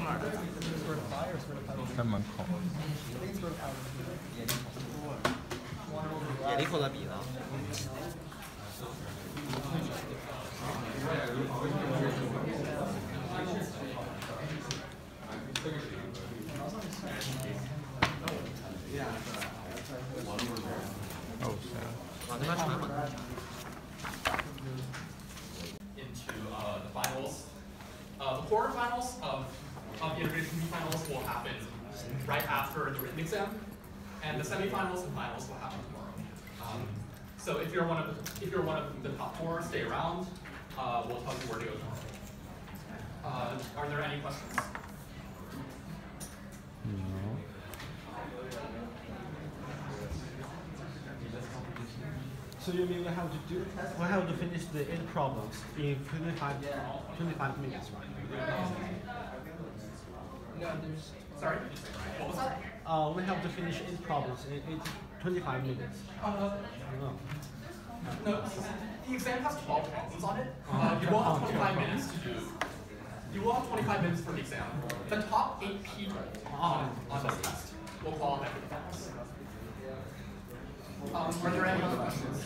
哪儿的？在门口。野利口的笔呢？哦，是啊。往那边传嘛。 into uh, the finals. Uh, the quarterfinals of, of the integration finals will happen right after the written exam, and the semifinals and finals will happen tomorrow. Um, so if you're one of the, if you're one of the top four, stay around. Uh, we'll tell you where to go tomorrow. Uh, are there any questions? No. So you mean we have to do, we have to finish the eight problems in 25, 25 minutes, right? Sorry, what was that? Uh, we have to finish eight problems in eight, 25 minutes. Uh, No. no, the exam has 12 problems on it. Uh, you will have 25 minutes to do. You will have 25 minutes for the exam. The top eight people on, on this test will qualify for the finals. Um, are there any other questions?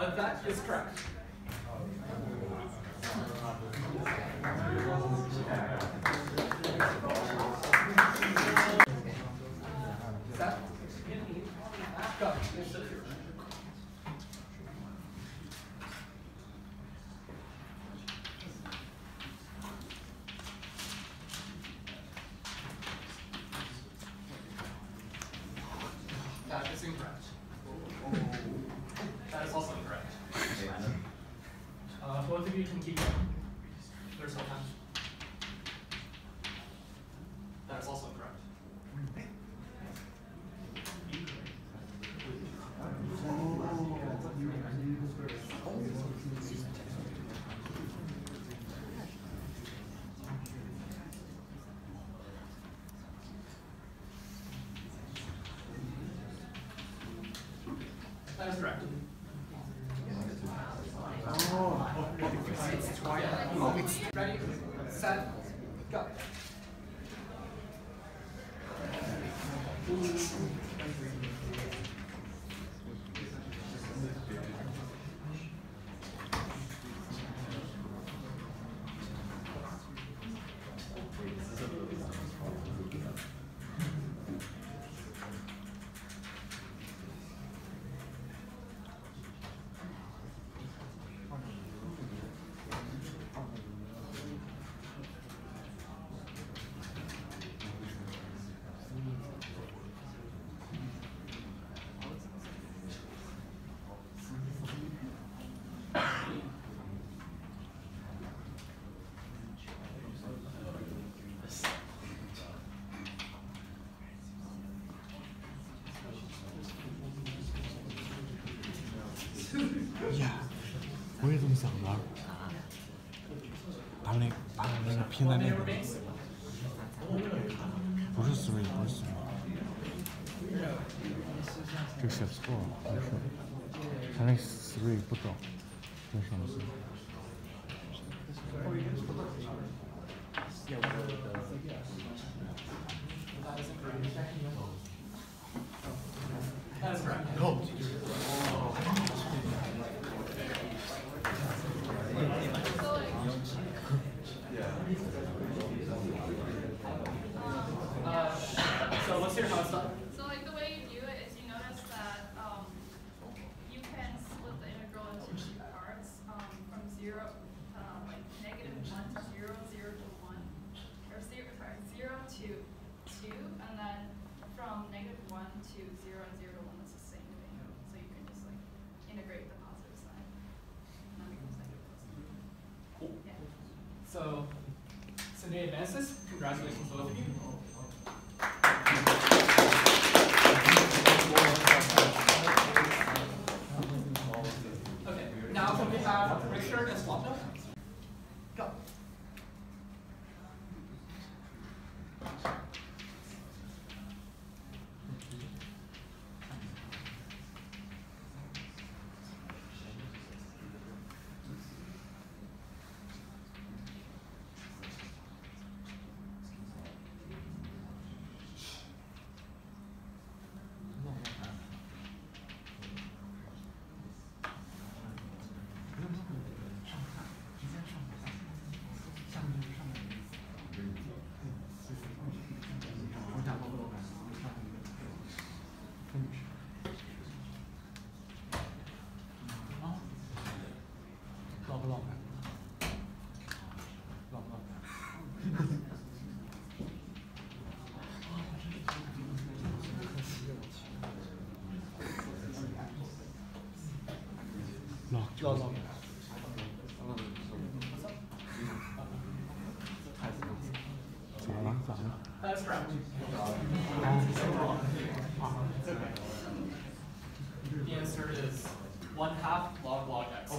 Uh, that is correct. That- Go. That is incorrect. That is also incorrect. Uh, both of you can keep going. There's still time. That is also incorrect. That is correct. Oh. Ready, set, go. 我也这么想的。把那把那个拼在那个，不是 three，不是 three，这个写错了，不是，他那 three 不懂，为什么是？advances. Congratulations. No. That's. The answer is one half log log x.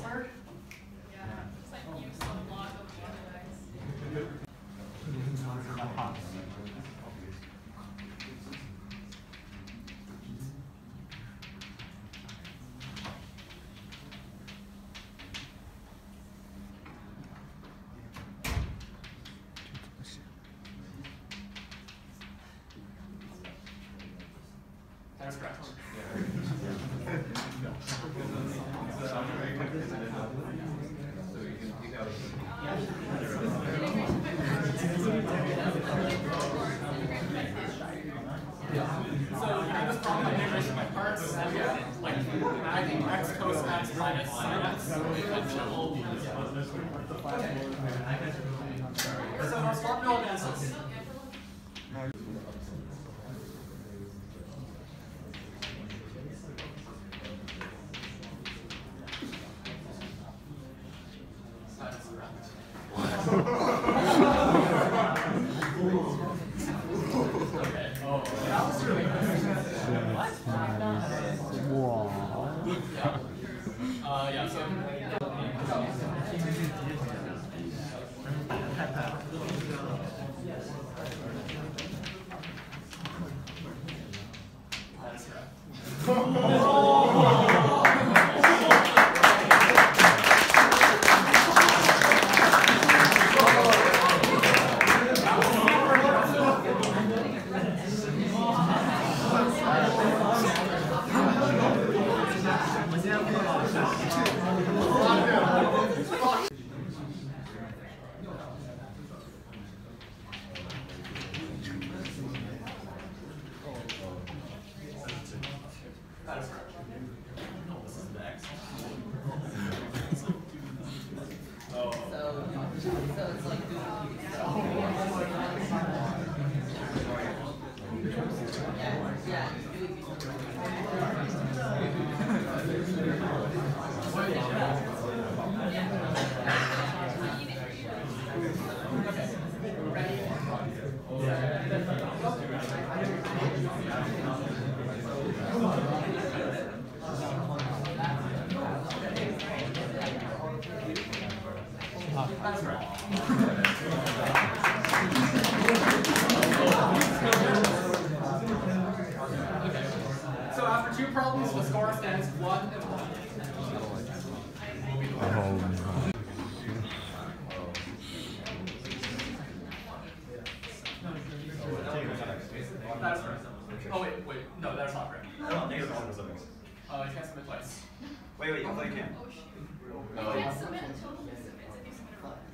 nós só violências. So after two problems, the score stands one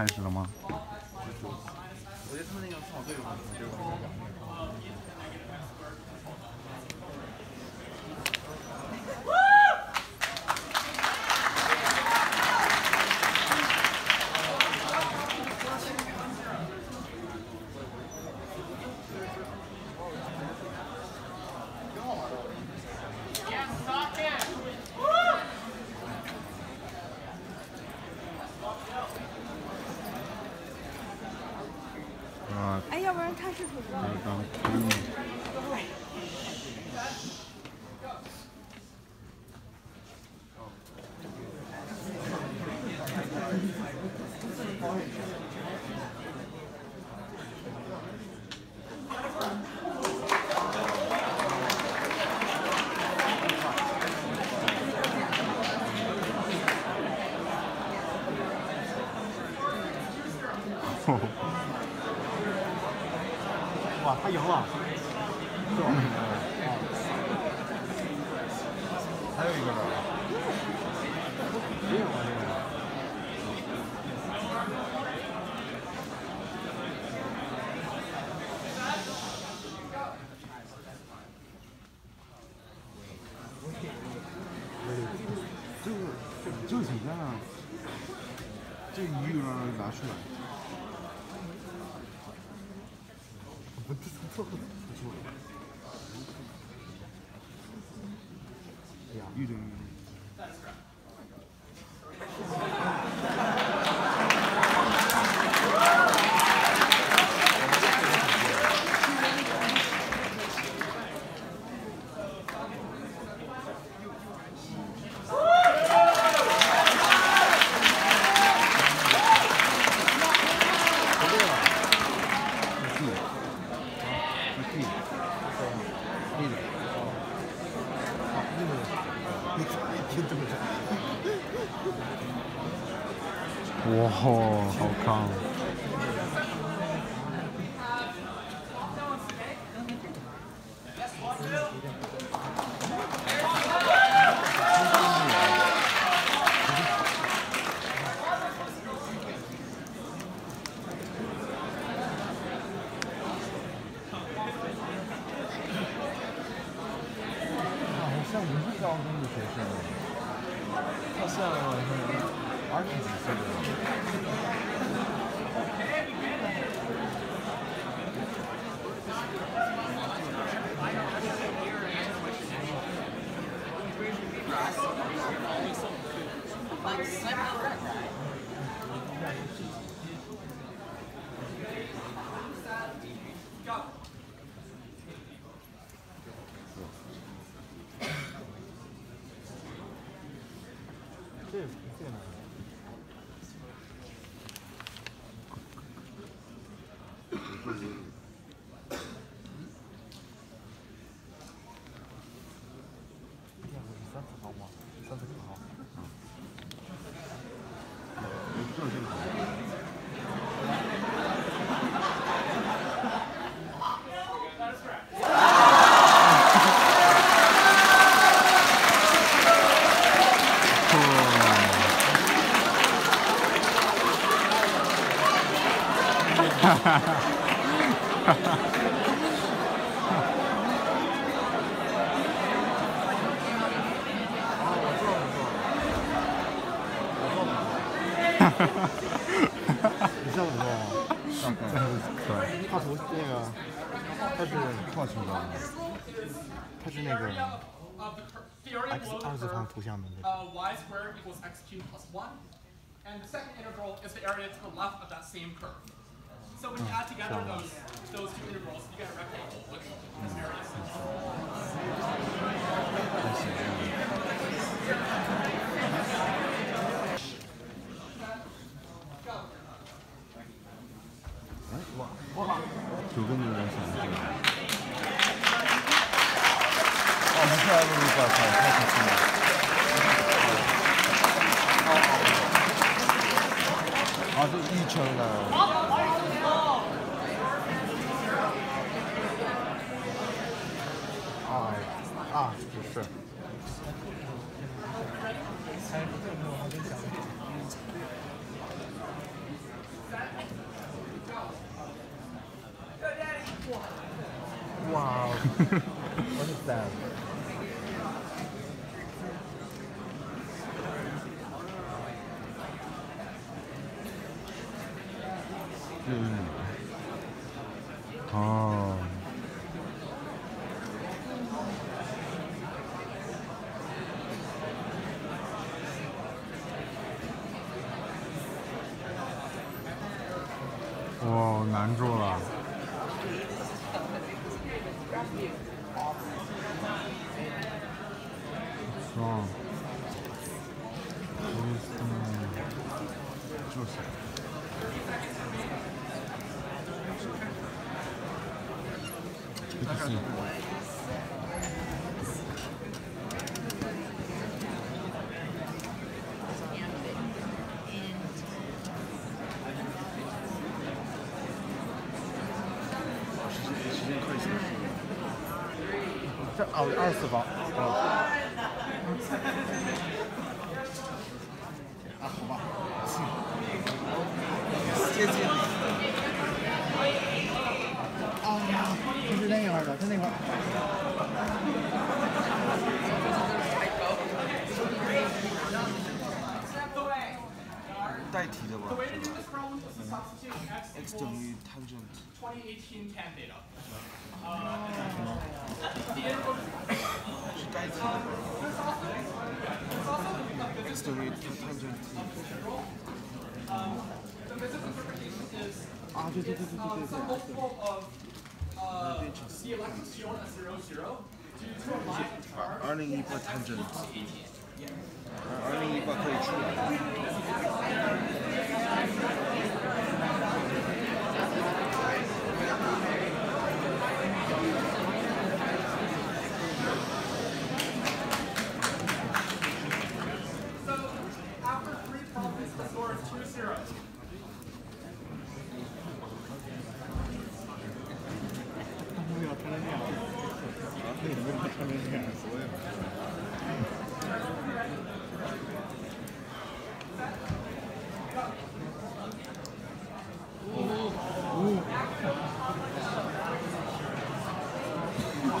开始了吗？我觉得他们那个正好对着我们，对着赢了，是吧？嗯还有一个呢？没有啊，这个。哎，就是就是这样，这鱼里边咋出来？我这从这儿出去了。哎呀，是画出来了。他是那个 Of the, cur- the area X below 二 the 次方 curve, 图像的那个。 uh, y squared equals x cubed plus 1. And the second integral is the area to the left of that same curve. So when you add together those, those two integrals, you get a rectangle with this area. what is that? Oh, to you. I'll, substituting x tangent 2018 tan theta. The interval. Um, there's also, there's also the externally tangent. Interpretation is uh, some multiple of uh, the electric 0, 0 due to a line of. Earning equal tangent. Earning equal.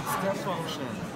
Step function.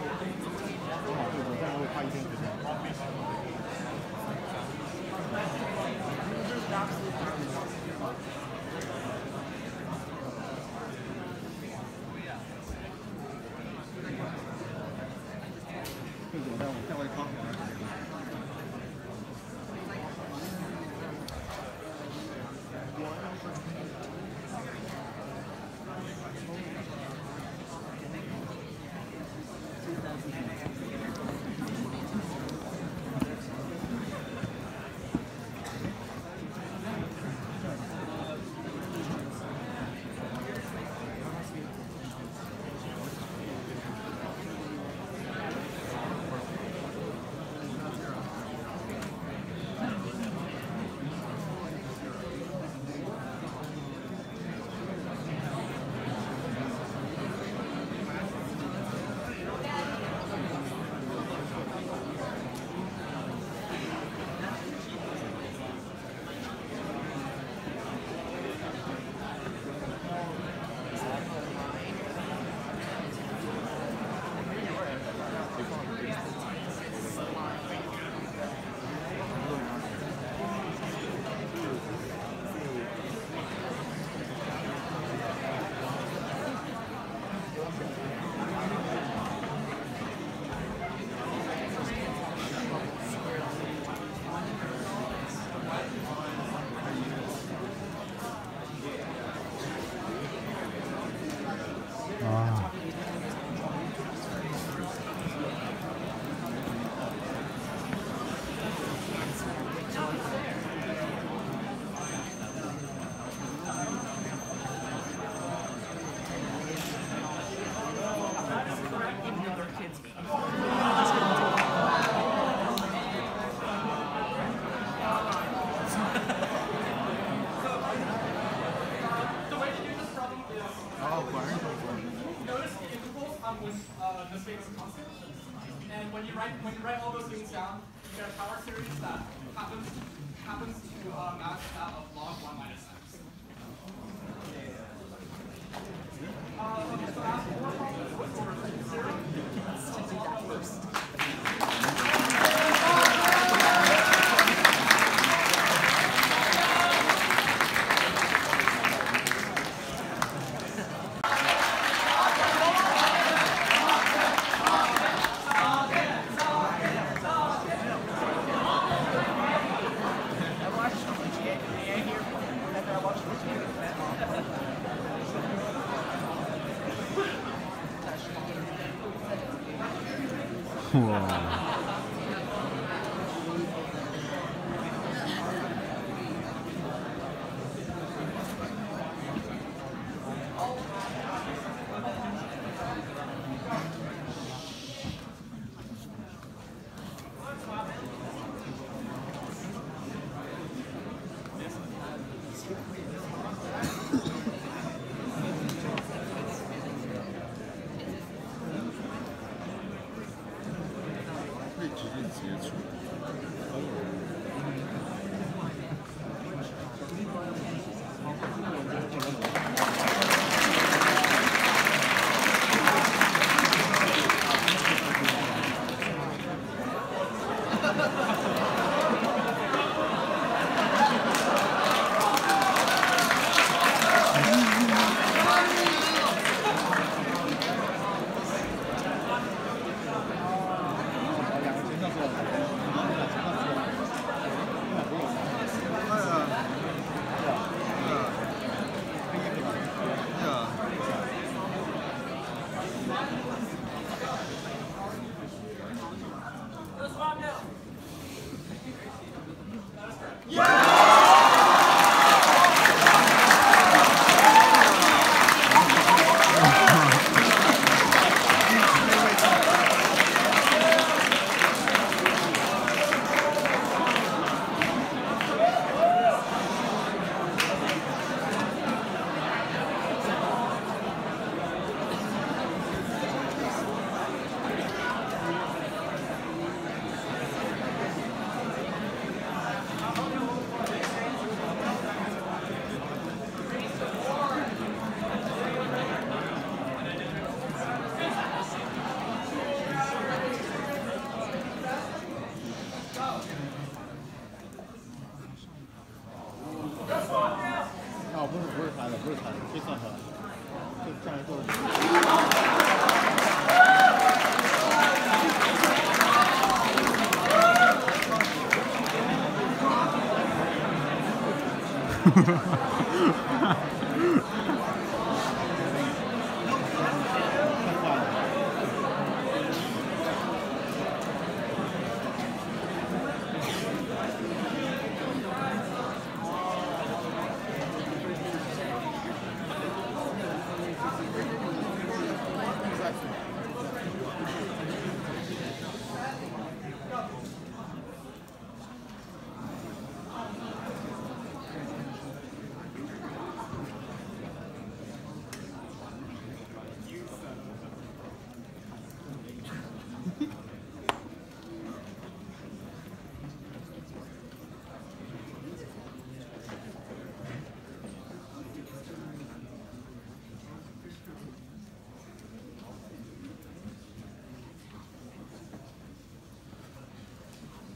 就算，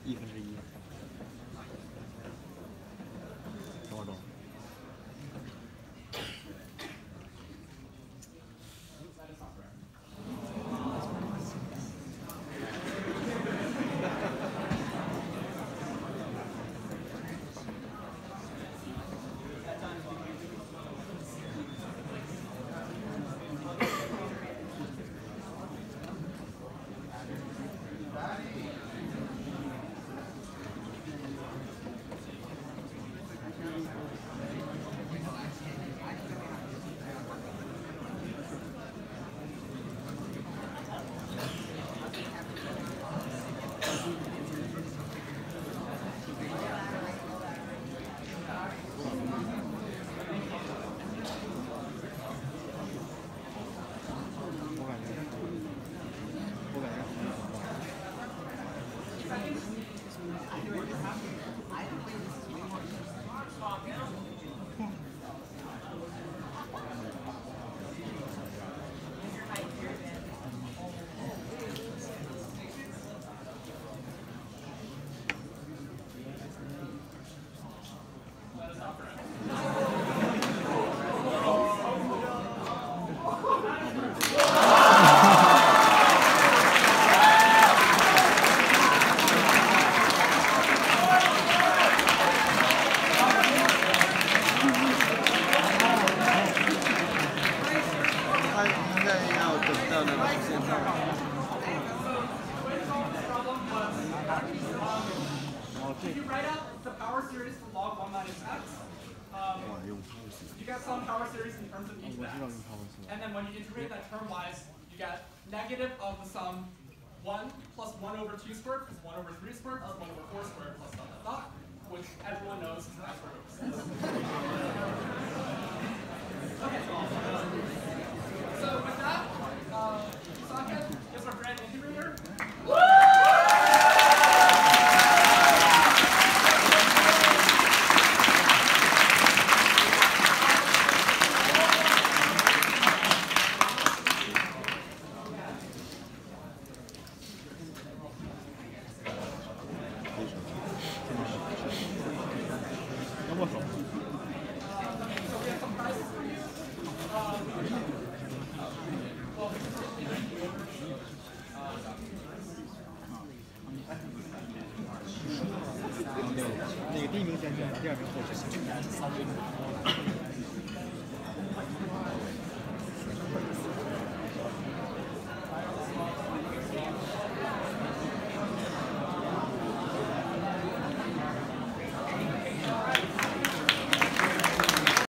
even